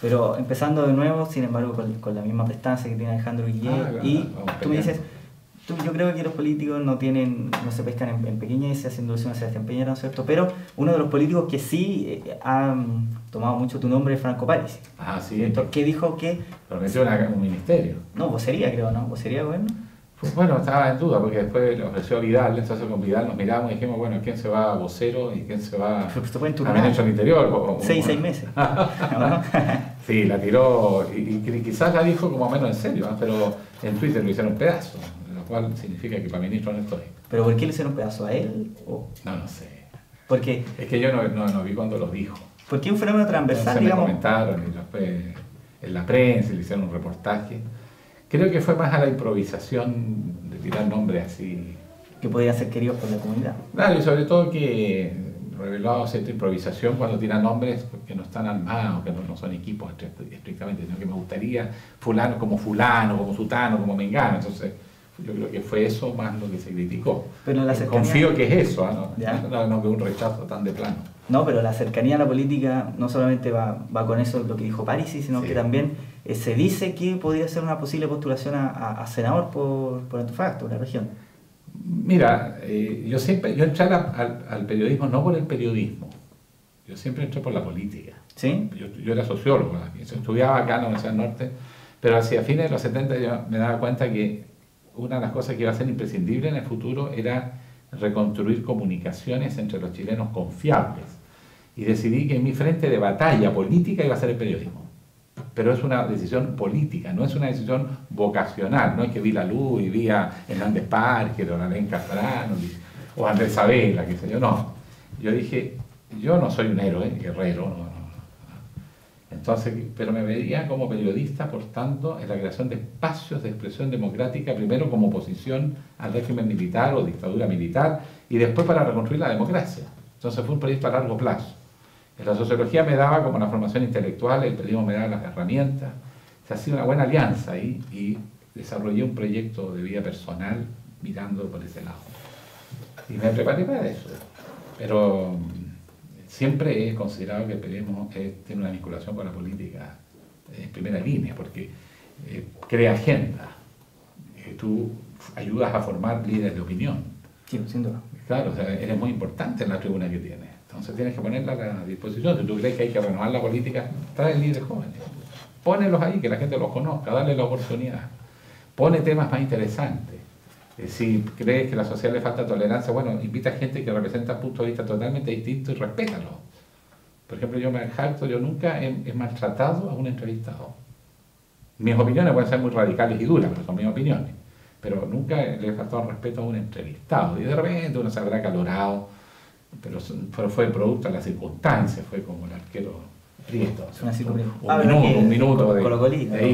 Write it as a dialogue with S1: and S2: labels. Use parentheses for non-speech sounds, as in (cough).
S1: Pero empezando de nuevo, sin embargo, con, con la misma prestancia que tiene Alejandro Guillet,
S2: Ah, claro,
S1: y tú me dices, tú, yo creo que los políticos no tienen, no se pescan en, en pequeñez, haciendo alusión a Sebastián ¿no es cierto? Pero uno de los políticos que sí eh, ha mm, tomado mucho tu nombre es Franco Parisi.
S2: Ah, sí.
S1: Que dijo que,
S2: Prometió un ministerio.
S1: no, vocería creo, ¿no? Vocería gobierno.
S2: Pues bueno, estaba en duda porque después le ofreció a Vidal, entonces con Vidal nos miramos y dijimos, bueno, ¿quién se va a vocero y quién se va a ministro del Interior? O-
S1: Seis, seis meses. (laughs)
S2: Sí, la tiró y, y quizás la dijo como menos en serio, pero en Twitter lo hicieron pedazo, lo cual significa que para ministro no estoy.
S1: Pero ¿por qué le hicieron pedazo a él? ¿O
S2: No, no sé.
S1: porque,
S2: Es que yo no, no, no vi cuando lo dijo.
S1: porque un fenómeno transversal,
S2: Entonces me
S1: digamos.
S2: comentaron y después en la prensa le hicieron un reportaje. Creo que fue más a la improvisación de tirar nombres así.
S1: que podría ser querido por la comunidad.
S2: Claro, y sobre todo que reveló cierta improvisación cuando tiran nombres que no están armados, que no, no son equipos estri- estrictamente, sino que me gustaría fulano como fulano, como sutano, como mengano. Entonces, yo creo que fue eso más lo que se criticó.
S1: Pero la
S2: Eh,
S1: cercanía-
S2: Confío que es eso, ¿ah? no, no, no que un rechazo tan de plano.
S1: No, pero la cercanía a la política no solamente va, va con eso, lo que dijo Parisi, sino
S2: Sí.
S1: que también eh, se dice que podría ser una posible postulación a, a- a senador por, por Antofagasta, por la región.
S2: Mira, eh, yo siempre, yo entré al, al periodismo no por el periodismo, yo siempre entré por la política.
S1: ¿Sí?
S2: Yo, yo era sociólogo, estudiaba acá en la Universidad del Norte, pero hacia fines de los 70 yo me daba cuenta que una de las cosas que iba a ser imprescindible en el futuro era reconstruir comunicaciones entre los chilenos confiables. Y decidí que mi frente de batalla política iba a ser el periodismo. Pero es una decisión política, no es una decisión vocacional. No es que vi la luz y vi a Hernández Parker o a Alain Castrano o Andrés Sabela, qué sé yo. No. Yo dije, yo no soy un héroe, guerrero, no. Entonces, pero me veía como periodista, por tanto, en la creación de espacios de expresión democrática, primero como oposición al régimen militar o dictadura militar, y después para reconstruir la democracia. Entonces fue un proyecto a largo plazo. La sociología me daba como la formación intelectual, el periodismo me daba las herramientas. Se ha sido una buena alianza ahí y desarrollé un proyecto de vida personal mirando por ese lado. Y me preparé para eso. Pero siempre he considerado que periodismo eh, tiene una vinculación con la política en primera línea, porque eh, crea agenda. Eh, tú ayudas a formar líderes de opinión.
S1: Sí, sin duda.
S2: Claro, o sea, eres muy importante en la tribuna que tienes. Entonces tienes que ponerla a la disposición. Si tú crees que hay que renovar la política, trae líderes jóvenes. Pónelos ahí, que la gente los conozca, dale la oportunidad. Pone temas más interesantes. Eh, Si crees que a la sociedad le falta tolerancia, bueno, invita a gente que representa puntos de vista totalmente distintos y respétalo. Por ejemplo, yo me jacto, yo nunca he, he maltratado a un entrevistado. Mis opiniones pueden ser muy radicales y duras, pero son mis opiniones. Pero nunca le he faltado respeto a un entrevistado. Y de repente uno se habrá calorado, pero, pero fue producto de las circunstancias, fue como el arquero Prieto. o sea,
S1: Francisco
S2: un,
S1: Prieto.
S2: un
S1: Ah, ¿verdad
S2: minuto, un minuto de,
S1: colocolino,
S2: de ahí